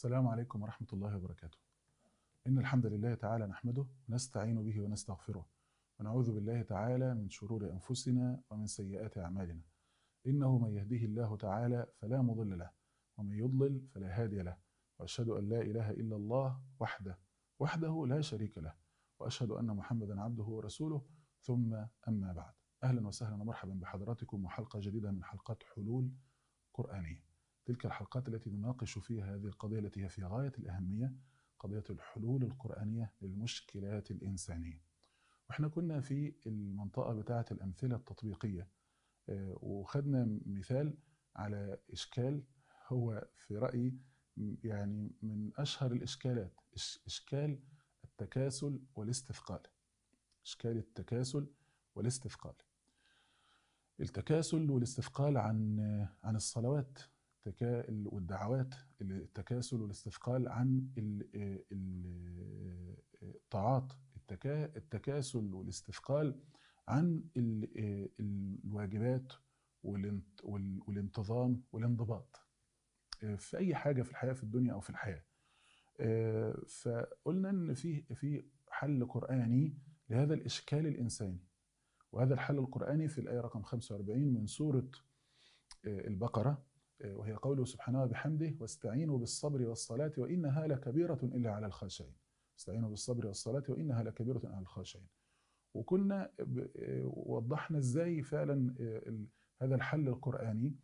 السلام عليكم ورحمة الله وبركاته. إن الحمد لله تعالى نحمده ونستعين به ونستغفره ونعوذ بالله تعالى من شرور أنفسنا ومن سيئات أعمالنا. إنه من يهده الله تعالى فلا مضل له ومن يضلل فلا هادي له وأشهد أن لا إله إلا الله وحده وحده لا شريك له وأشهد أن محمدا عبده ورسوله. ثم أما بعد. أهلا وسهلا ومرحبا بحضراتكم وحلقة جديدة من حلقات حلول قرآنية. تلك الحلقات التي نناقش فيها هذه القضية التي هي في غاية الأهمية قضية الحلول القرآنية للمشكلات الإنسانية. وإحنا كنا في المنطقة بتاعة الأمثلة التطبيقية وخدنا مثال على إشكال هو في رأيي يعني من أشهر الإشكالات إشكال التكاسل والاستثقال. إشكال التكاسل والاستثقال. التكاسل والاستثقال عن عن الصلوات. والدعوات التكاسل والاستثقال عن الطاعات. التكاسل والاستثقال عن الواجبات والانتظام والانضباط. في أي حاجة في الحياة في الدنيا أو في الحياة. فقلنا إن في في حل قرآني لهذا الإشكال الإنساني. وهذا الحل القرآني في الآية رقم 45 من سورة البقرة. وهي قوله سبحانه وبحمده واستعينوا بالصبر والصلاة وإنها لكبيرة إلا على الخاشعين. استعينوا بالصبر والصلاة وإنها لكبيرة على الخاشعين. وكنا وضحنا إزاي فعلا هذا الحل القرآني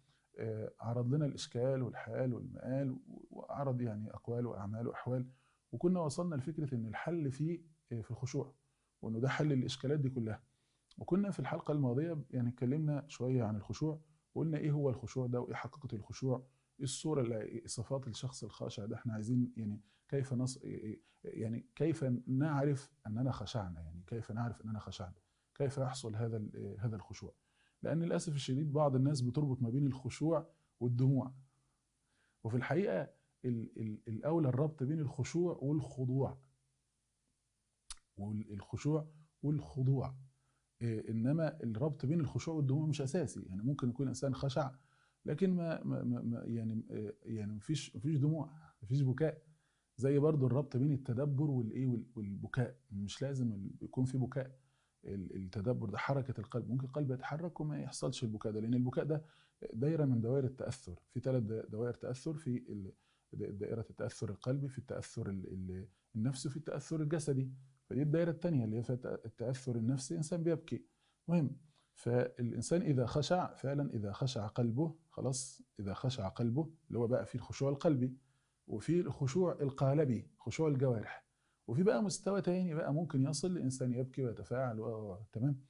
عرض لنا الإشكال والحال والمآل وعرض يعني أقوال وأعمال وأحوال. وكنا وصلنا لفكرة أن الحل فيه في الخشوع وأنه ده حل الإشكالات دي كلها. وكنا في الحلقة الماضية يعني اتكلمنا شوية عن الخشوع. وقلنا إيه هو الخشوع ده وإيه حقيقة الخشوع؟ إيه الصورة اللي صفات الشخص الخاشع ده؟ إحنا عايزين يعني كيف نص يعني كيف نعرف أننا خشعنا؟ يعني كيف نعرف أننا خشعنا؟ كيف يحصل هذا هذا الخشوع؟ لأن للأسف الشديد بعض الناس بتربط ما بين الخشوع والدموع. وفي الحقيقة ال ال الأولى الربط بين الخشوع والخضوع. والخشوع والخضوع. إنما الربط بين الخشوع والدموع مش أساسي. يعني ممكن يكون إنسان خشع لكن ما, ما, ما يعني يعني مفيش مفيش دموع مفيش بكاء. زي برضو الربط بين التدبر والايه والبكاء. مش لازم يكون في بكاء. التدبر ده حركة القلب. ممكن القلب يتحرك وما يحصلش البكاء ده لأن البكاء ده دايرة من دوائر التأثر. في ثلاث دوائر تأثر في دائرة التأثر القلبي في التأثر النفسي وفي التأثر الجسدي. فدي الدائره الثانية اللي هي فيها التأثر النفسي الانسان بيبكي. مهم. فالإنسان إذا خشع فعلا إذا خشع قلبه خلاص إذا خشع قلبه اللي هو بقى فيه الخشوع القلبي وفي الخشوع القالبي خشوع الجوارح. وفي بقى مستوى تاني بقى ممكن يصل الانسان يبكي ويتفاعل و تمام.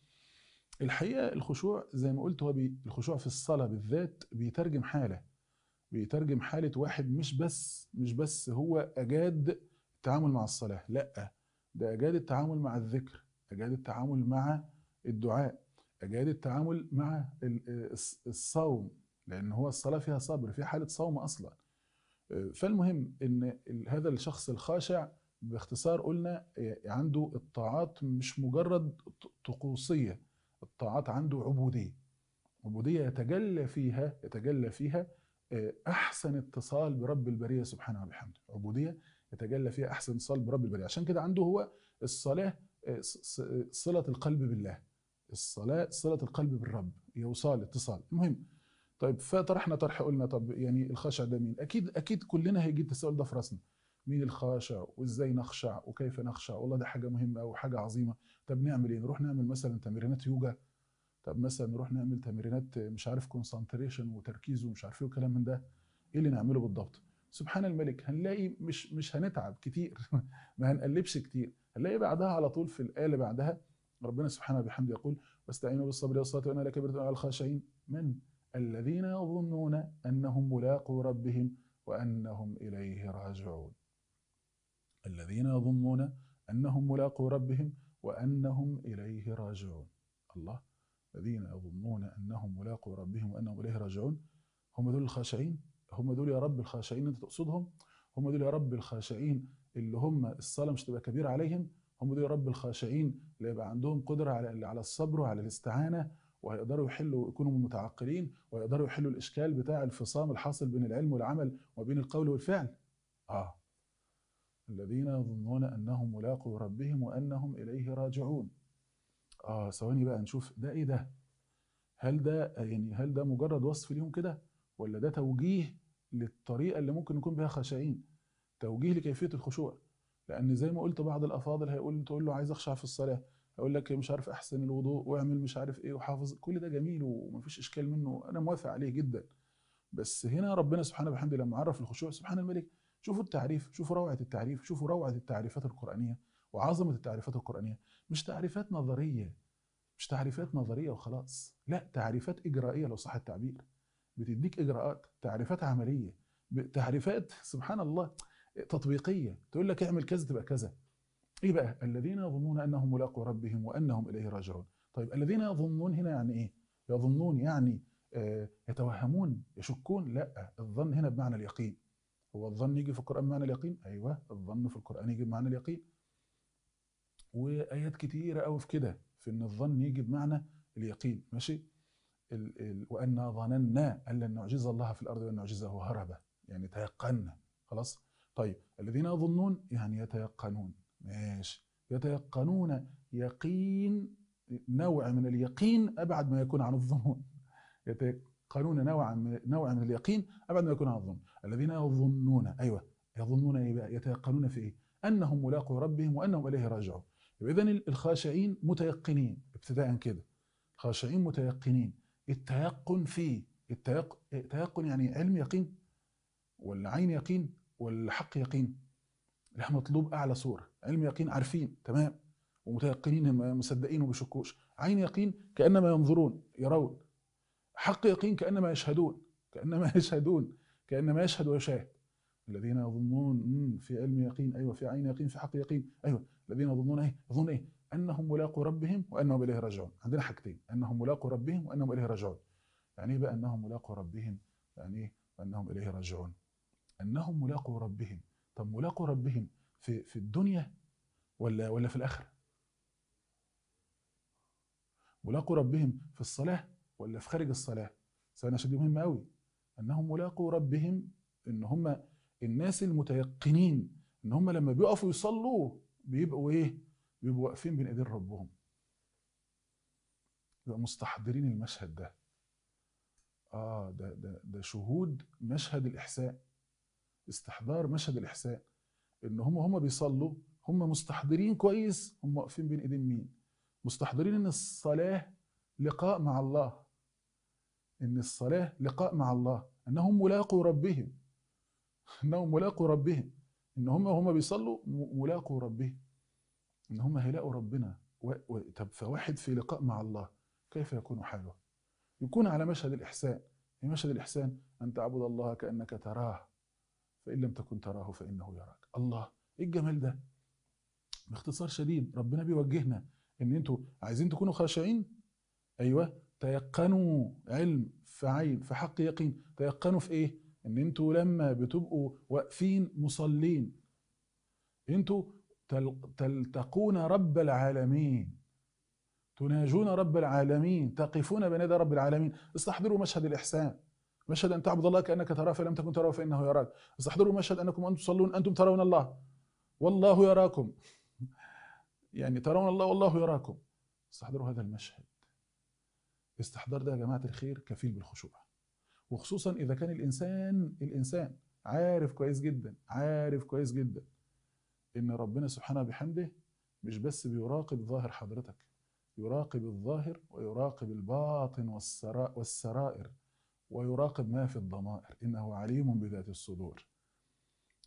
الحقيقة الخشوع زي ما قلت هو بي الخشوع في الصلاة بالذات بيترجم حالة. بيترجم حالة واحد مش بس مش بس هو أجاد التعامل مع الصلاة لأ. ده أجاد التعامل مع الذكر أجاد التعامل مع الدعاء أجاد التعامل مع الصوم لأن هو الصلاة فيها صبر فيها حالة صوم أصلا. فالمهم أن هذا الشخص الخاشع باختصار قلنا عنده الطاعات مش مجرد طقوسية الطاعات عنده عبودية. عبودية يتجلى فيها يتجلى فيها أحسن اتصال برب البرية سبحانه وبحمده. عبودية يتجلى فيها أحسن اتصال برب البريه عشان كده عنده هو الصلاة صلة القلب بالله. الصلاة صلة القلب بالرب. هي وصال اتصال. المهم طيب فطرحنا طرح قلنا طب يعني الخاشع ده مين؟ أكيد أكيد كلنا هيجي التساؤل ده في رأسنا. مين الخاشع وإزاي نخشع وكيف نخشع؟ والله ده حاجة مهمة أو حاجة عظيمة. طب نعمل إيه؟ نروح نعمل مثلا تمرينات يوجا. طب مثلا نروح نعمل تمرينات مش عارف كونسنتريشن وتركيز ومش عارف إيه وكلام من ده. إيه اللي نعمله بالضبط؟ سبحان الملك هنلاقي مش مش هنتعب كتير. ما هنقلبش كتير. هنلاقي بعدها على طول في الآية اللي بعدها ربنا سبحانه وبحمده يقول واستعينوا بالصبر والصلاة وإنها لكبيرة على الخاشعين. من؟ الذين يظنون أنهم ملاقو ربهم وأنهم إليه راجعون. الذين يظنون أنهم ملاقو ربهم وأنهم إليه راجعون. الله الذين يظنون أنهم ملاقو ربهم وأنهم إليه راجعون هم دول الخاشعين؟ هم دول يا رب الخاشعين انت تقصدهم هم دول يا رب الخاشعين اللي هم الصلاة مش تبقى كبيرة عليهم هم دول يا رب الخاشعين اللي يبقى عندهم قدرة على على الصبر وعلى الاستعانة وهيقدروا يحلوا يكونوا متعقلين ويقدروا يحلوا الإشكال بتاع الفصام الحاصل بين العلم والعمل وبين القول والفعل. آه. الذين يظنون أنهم ملاقوا ربهم وأنهم إليه راجعون. آه ثواني بقى نشوف ده إيه ده؟ هل ده يعني هل ده مجرد وصف ليهم كده؟ ولا ده توجيه للطريقة اللي ممكن نكون بها خاشعين توجيه لكيفية الخشوع. لأن زي ما قلت بعض الأفاضل هيقول تقول له عايز أخشع في الصلاة يقول لك مش عارف أحسن الوضوء واعمل مش عارف إيه وحافظ. كل ده جميل ومفيش إشكال منه أنا موافق عليه جدا. بس هنا ربنا سبحانه وبحمده لما عرف الخشوع سبحان الملك شوفوا التعريف شوفوا روعة التعريف شوفوا روعة التعريفات القرآنية وعظمة التعريفات القرآنية. مش تعريفات نظرية مش تعريفات نظرية وخلاص لا تعريفات إجرائية لو صح التعبير. بتديك إجراءات تعريفات عملية تعريفات سبحان الله تطبيقية. تقول لك اعمل كذا تبقى كذا. إيه بقى؟ الذين يظنون أنهم ملاقوا ربهم وأنهم إليه راجعون. طيب الذين يظنون هنا يعني إيه؟ يظنون يعني آه يتوهمون يشكون؟ لا الظن هنا بمعنى اليقين. هو الظن يجي في القرآن بمعنى اليقين؟ أيوه الظن في القرآن يجي بمعنى اليقين. وآيات كتيرة قوي في كده في إن الظن يجي بمعنى اليقين. ماشي؟ ال ال وأنا ظننا أن لن نعجز الله في الأرض ولن نعجزه هربا يعني تيقنا خلاص؟ طيب الذين يظنون يعني يتيقنون ماشي يتيقنون يقين نوع من اليقين أبعد ما يكون عن الظنون. يتيقنون نوع من نوع من اليقين أبعد ما يكون عن الظن الذين يظنون أيوه يظنون إيه بقى يتيقنون في إيه؟ أنهم ملاقوا ربهم وأنهم إليه راجعون. إذا الخاشعين متيقنين ابتداء كده خاشعين متيقنين. التيقن فيه التيق... التيقن يعني علم يقين ولا عين يقين ولا حق يقين. ده مطلوب أعلى صورة علم يقين عارفين تمام ومتيقنين مصدقين وما بيشكوش عين يقين كأنما ينظرون يرون. حق يقين كأنما يشهدون كأنما يشهدون كأنما يشهد ويشاهد. الذين يظنون في علم يقين أيوه في عين يقين في حق يقين أيوه. الذين يظنون إيه؟ يظنون إيه؟ أنهم ملاقوا ربهم وأنهم إليه راجعون. عندنا حاجتين أنهم ملاقوا ربهم وأنهم إليه راجعون. يعني إيه بقى أنهم ملاقوا ربهم؟ يعني إيه وأنهم إليه راجعون؟ أنهم ملاقوا ربهم. طب ملاقوا ربهم في في الدنيا ولا ولا في الآخرة؟ ملاقوا ربهم في الصلاة ولا في خارج الصلاة؟ سؤال شديد مهم قوي أنهم ملاقوا ربهم إن هم الناس المتيقنين إن هم لما بيقفوا يصلوا بيبقوا إيه؟ بيبقوا واقفين بين ايدين ربهم. بيبقوا مستحضرين المشهد ده. آه ده ده ده شهود مشهد الاحسان استحضار مشهد الاحسان إن هم هم بيصلوا هم مستحضرين كويس هم واقفين بين ايدين مين؟ مستحضرين إن الصلاة لقاء مع الله. إن الصلاة لقاء مع الله. إنهم ملاقوا ربهم. إنهم ملاقوا ربهم. إن هم هم بيصلوا ملاقوا ربهم. إن هم هيلاقوا ربنا. و... و... طب فواحد في لقاء مع الله كيف يكون حاله؟ يكون على مشهد الإحسان. في مشهد الإحسان أن تعبد الله كأنك تراه. فإن لم تكن تراه فإنه يراك. الله إيه الجمال ده؟ باختصار شديد ربنا بيوجهنا إن أنتوا عايزين تكونوا خاشعين؟ أيوه. تيقنوا علم في عين في حق يقين. تيقنوا في إيه؟ إن أنتوا لما بتبقوا واقفين مصلين. أنتوا تلتقون رب العالمين. تناجون رب العالمين تقفون بين يدي رب العالمين. استحضروا مشهد الإحسان. مشهد أن تعبد الله كأنك تراه فلم تكن تراه فإنه يراك. استحضروا مشهد أنكم أنتم تصلون أنتم ترون الله. والله يراكم. يعني ترون الله والله يراكم. استحضروا هذا المشهد. الاستحضار ده يا جماعة الخير كفيل بالخشوع وخصوصا إذا كان الإنسان الإنسان عارف كويس جدا عارف كويس جدا. إن ربنا سبحانه بحمده مش بس بيراقب ظاهر حضرتك يراقب الظاهر ويراقب الباطن والسرائر ويراقب ما في الضمائر إنه عليم بذات الصدور.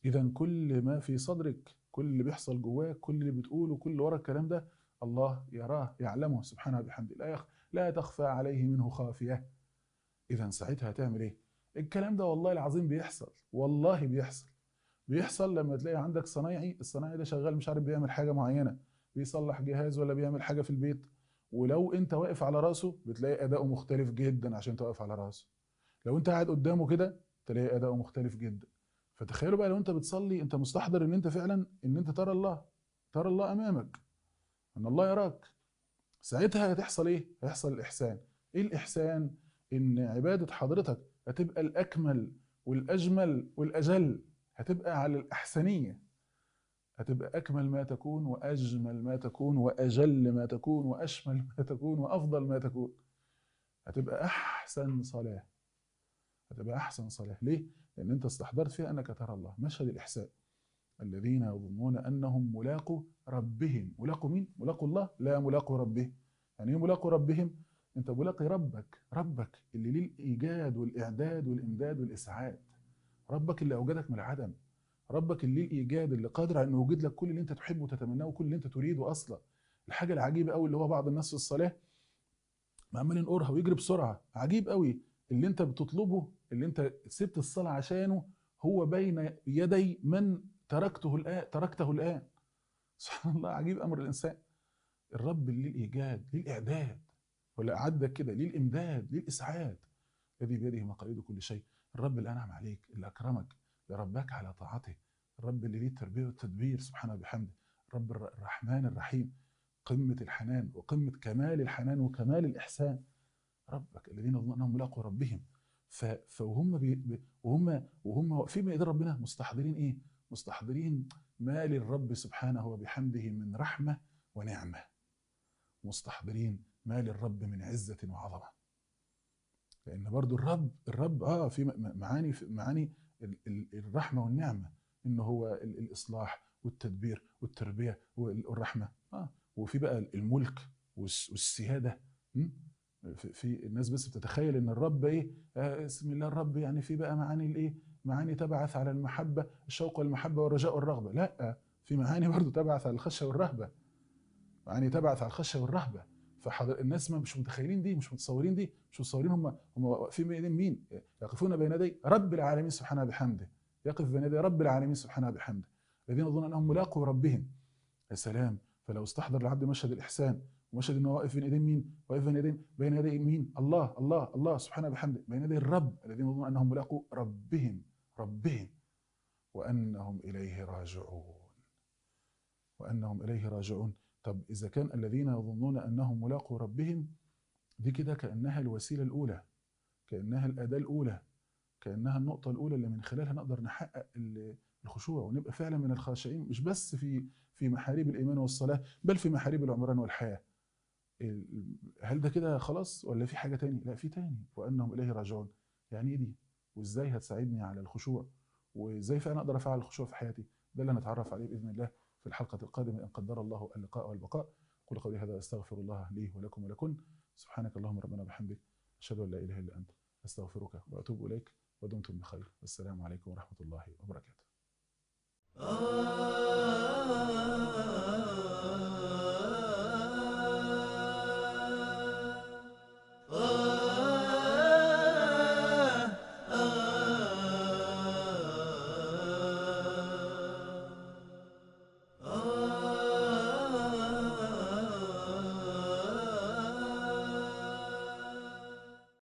اذا كل ما في صدرك كل اللي بيحصل جواك كل اللي بتقوله كل اللي ورا الكلام ده الله يراه يعلمه سبحانه بحمده. لا يخ... لا تخفى عليه منه خافية. اذا ساعتها هتعمل إيه؟ الكلام ده والله العظيم بيحصل والله بيحصل. بيحصل لما تلاقي عندك صنايعي الصنايعي ده شغال مش عارف بيعمل حاجة معينة بيصلح جهاز ولا بيعمل حاجة في البيت ولو انت واقف على رأسه بتلاقي أداؤه مختلف جدا عشان انت واقف على رأسه. لو انت قاعد قدامه كده تلاقي أداؤه مختلف جدا. فتخيلوا بقى لو انت بتصلي انت مستحضر ان انت فعلا ان انت ترى الله ترى الله أمامك. أن الله يراك. ساعتها هتحصل إيه؟ هيحصل الإحسان. إيه الإحسان؟ إن عبادة حضرتك هتبقى الأكمل والأجمل والأجل. هتبقى على الأحسنية. هتبقى أكمل ما تكون وأجمل ما تكون وأجل ما تكون وأشمل ما تكون وأفضل ما تكون. هتبقى أحسن صلاة. هتبقى أحسن صلاة. ليه؟ لأن أنت استحضرت فيها أنك ترى الله. مشهد الإحسان الذين يظنون أنهم ملاقوا ربهم. ملاقوا مين؟ ملاقوا الله. لا ملاقوا ربهم يعني إيه ملاقوا ربهم؟ أنت ملاقي ربك. ربك اللي ليه الإيجاد والإعداد والإمداد والإسعاد. ربك اللي أوجدك من العدم ربك اللي ليه الإيجاد اللي قادر على إنه يوجد لك كل اللي أنت تحبه وتتمناه وكل اللي أنت تريده أصلا. الحاجة العجيبة قوي اللي هو بعض الناس في الصلاة عمال ينقرها ويجري بسرعة. عجيب قوي اللي أنت بتطلبه اللي أنت سبت الصلاة عشانه هو بين يدي من تركته الآن تركته الآن. سبحان الله عجيب أمر الإنسان. الرب اللي ليه الإيجاد ليه الإعداد؟ ولا أعدك كده ليه الإمداد ليه الإسعاد؟ الذي بيده مقاليد كل شيء. الرب اللي أنعم عليك اللي أكرمك اللي رباك على طاعته الرب اللي ليه التربية والتدبير سبحانه وبحمده الرب الرحمن الرحيم. قمة الحنان وقمة كمال الحنان وكمال الإحسان. ربك الذين أنهم ملاقوا ربهم. فوهم بي وهم وهم واقفين بين ربنا مستحضرين إيه؟ مستحضرين ما للرب سبحانه وبحمده من رحمة ونعمة. مستحضرين ما للرب من عزة وعظمة. لأن برضو الرب الرب آه في معاني في معاني الرحمة والنعمة إنه هو الإصلاح والتدبير والتربية والرحمة. آه وفي بقى الملك والسيادة. في الناس بس بتتخيل إن الرب إيه؟ آه اسم الله الرب يعني في بقى معاني الإيه؟ معاني تبعث على المحبة الشوق والمحبة والرجاء والرغبة. لا في معاني برضه تبعث على الخشية والرهبة. معاني تبعث على الخشية والرهبة. فحضر الناس ما مش متخيلين دي مش متصورين دي مش متصورين هم هم واقفين بين مين؟ يقفون بين يدي رب العالمين سبحانه بحمده. يقف بين يدي رب العالمين سبحانه بحمده. الذين يظنون أنهم ملاقوا ربهم. يا سلام! فلو استحضر العبد مشهد الإحسان ومشهد إنه واقف بين ايدين مين؟ واقف بين ايدين بين يدي مين؟ الله الله الله سبحانه بحمده. بين يدي الرب. الذين يظنون أنهم ملاقوا ربهم ربهم. وأنهم إليه راجعون. وأنهم إليه راجعون. طب إذا كان الذين يظنون أنهم ملاقوا ربهم دي كده كأنها الوسيلة الأولى كأنها الأداة الأولى كأنها النقطة الأولى اللي من خلالها نقدر نحقق الخشوع ونبقى فعلا من الخاشعين مش بس في في محاريب الإيمان والصلاة بل في محاريب العمران والحياة. هل ده كده خلاص ولا في حاجة تاني؟ لا في تاني. وأنهم إليه راجعون. يعني إيه دي؟ وإزاي هتساعدني على الخشوع؟ وإزاي فعلا أقدر أفعل الخشوع في حياتي؟ ده اللي هنتعرف عليه بإذن الله. في الحلقة القادمة إن قدر الله اللقاء والبقاء. قل قولي هذا استغفر الله لي ولكم ولكن. سبحانك اللهم ربنا وبحمدك. أشهد أن لا إله إلا أنت. أستغفرك وأتوب إليك. ودمتم بخير. والسلام عليكم ورحمة الله وبركاته.